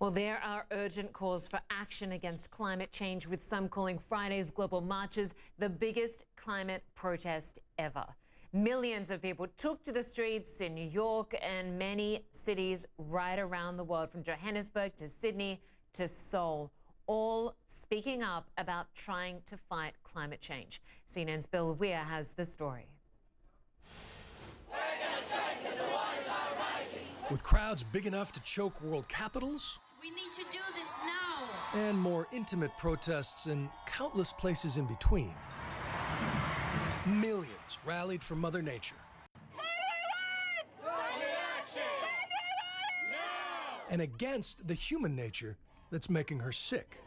Well, there are urgent calls for action against climate change, with some calling Friday's global marches the biggest climate protest ever. Millions of people took to the streets in New York and many cities right around the world, from Johannesburg to Sydney to Seoul, all speaking up about trying to fight climate change. CNN's Bill Weir has the story. With crowds big enough to choke world capitals, We need to do this now. and more intimate protests in countless places in between. Millions rallied for Mother Nature. And against the human nature that's making her sick.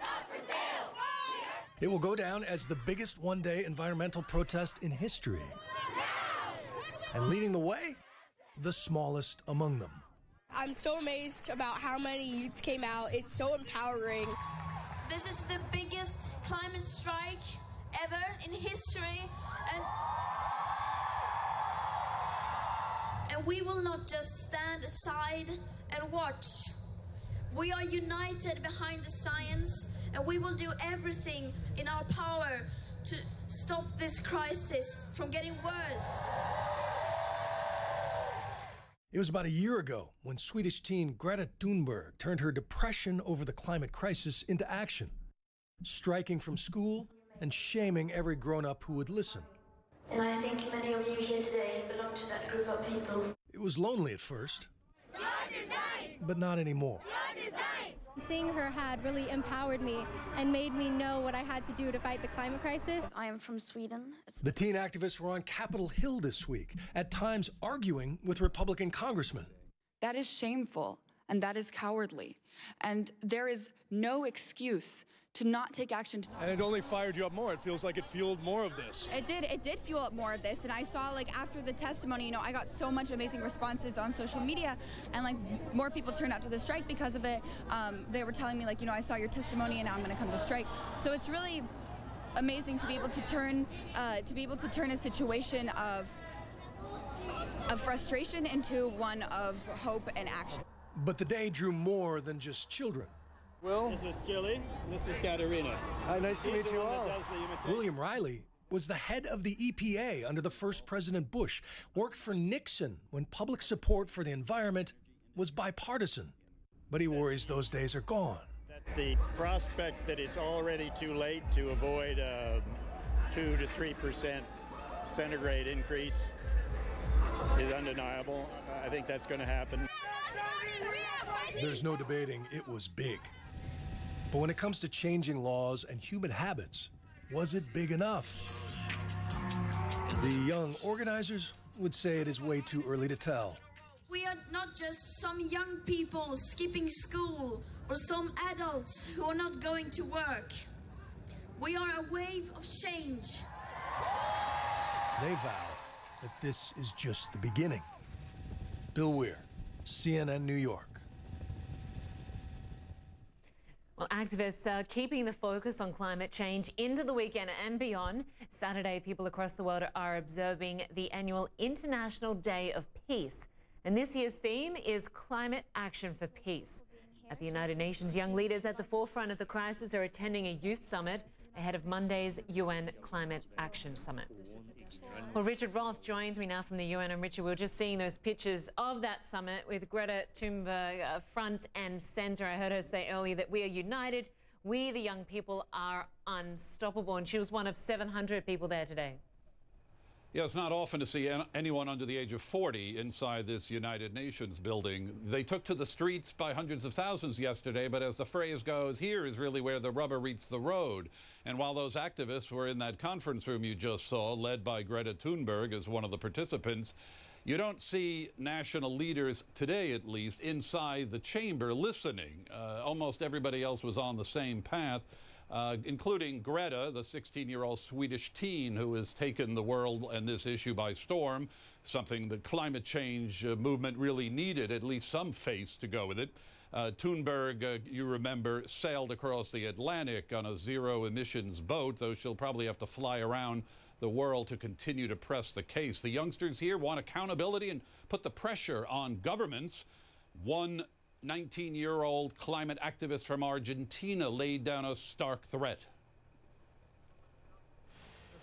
It will go down as the biggest one day environmental protest in history. And leading the way, the smallest among them. I'm so amazed about how many youth came out. It's so empowering. This is the biggest climate strike ever in history, and and we will not just stand aside and watch. We are united behind the science, and we will do everything in our power to stop this crisis from getting worse. It was about a year ago when Swedish teen Greta Thunberg turned her depression over the climate crisis into action, striking from school and shaming every grown up who would listen. And I think many of you here today belong to that group of people. It was lonely at first, but not anymore. Seeing her had really empowered me and made me know what I had to do to fight the climate crisis. I am from Sweden. The teen activists were on Capitol Hill this week, at times arguing with Republican congressmen. That is shameful and that is cowardly. And there is no excuse to not take action. And it only fired you up more. It feels like it fueled more of this. It did. It did fuel up more of this, and I saw like after the testimony, you know, I got so much amazing responses on social media, and like more people turned out to the strike because of it. Um, they were telling me like, you know, I saw your testimony, and now I'm going to come to strike. So it's really amazing to be able to turn uh, to be able to turn a situation of of frustration into one of hope and action. But the day drew more than just children. Will? This is Jilly. This is Katerina. Hi, nice to meet the you one all. that does the. William Reilly was the head of the EPA under the first President Bush, worked for Nixon when public support for the environment was bipartisan. But he worries those days are gone. The prospect that it's already too late to avoid a two to three percent centigrade increase is undeniable. I think that's going to happen. There's no debating it was big. But when it comes to changing laws and human habits, was it big enough? The young organizers would say it is way too early to tell. We are not just some young people skipping school or some adults who are not going to work. We are a wave of change. They vow that this is just the beginning. Bill Weir, CNN New York. Well, activists are keeping the focus on climate change into the weekend and beyond. Saturday, people across the world are observing the annual International Day of Peace. And this year's theme is Climate Action for Peace. At the United Nations, young leaders at the forefront of the crisis are attending a youth summit ahead of Monday's UN Climate Action Summit. Well, Richard Roth joins me now from the UN. And Richard, we we're just seeing those pictures of that summit with Greta Thunberg uh, front and center. I heard her say earlier that we are united. We, the young people, are unstoppable. And she was one of 700 people there today. Yeah, it's not often to see an- anyone under the age of 40 inside this United Nations building. They took to the streets by hundreds of thousands yesterday, but as the phrase goes, here is really where the rubber meets the road. And while those activists were in that conference room you just saw, led by Greta Thunberg as one of the participants, you don't see national leaders today, at least, inside the chamber listening. Uh, almost everybody else was on the same path uh, including Greta, the 16 year old Swedish teen who has taken the world and this issue by storm, something the climate change uh, movement really needed, at least some face to go with it. Uh, Thunberg, uh, you remember, sailed across the Atlantic on a zero emissions boat, though she'll probably have to fly around the world to continue to press the case. The youngsters here want accountability and put the pressure on governments. One 19 year old climate activist from Argentina laid down a stark threat.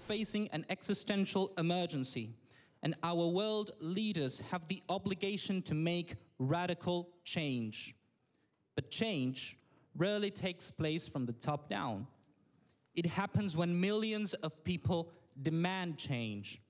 Facing an existential emergency, and our world leaders have the obligation to make radical change. But change rarely takes place from the top down. It happens when millions of people demand change.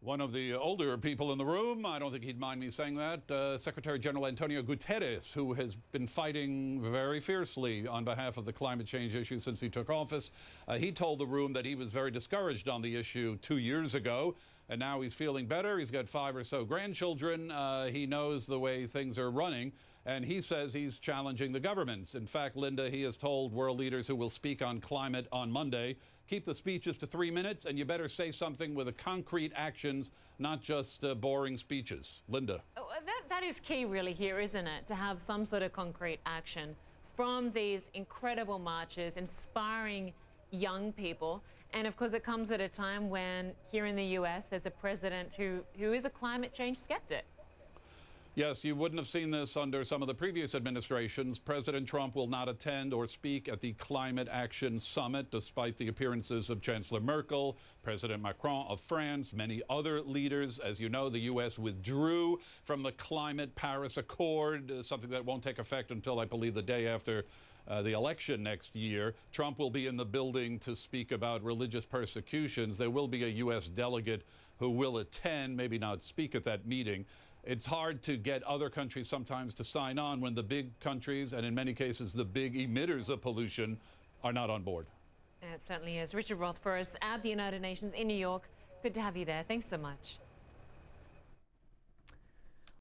One of the older people in the room, I don't think he'd mind me saying that, uh, Secretary General Antonio Guterres, who has been fighting very fiercely on behalf of the climate change issue since he took office. Uh, he told the room that he was very discouraged on the issue two years ago, and now he's feeling better. He's got five or so grandchildren. Uh, he knows the way things are running, and he says he's challenging the governments. In fact, Lynda, he has told world leaders who will speak on climate on Monday keep the speeches to three minutes, and you better say something with concrete actions, not just uh, boring speeches. Lynda. Oh, that, that is key, really, here, isn't it? To have some sort of concrete action from these incredible marches, inspiring young people. And of course, it comes at a time when here in the US, there's a president who, who is a climate change skeptic. Yes, you wouldn't have seen this under some of the previous administrations. President Trump will not attend or speak at the Climate Action Summit, despite the appearances of Chancellor Merkel, President Macron of France, many other leaders. As you know, the U.S. withdrew from the Climate Paris Accord, uh, something that won't take effect until, I believe, the day after uh, the election next year. Trump will be in the building to speak about religious persecutions. There will be a U.S. delegate who will attend, maybe not speak at that meeting. It's hard to get other countries sometimes to sign on when the big countries, and in many cases the big emitters of pollution, are not on board. It certainly is. Richard Roth for us at the United Nations in New York. Good to have you there. Thanks so much.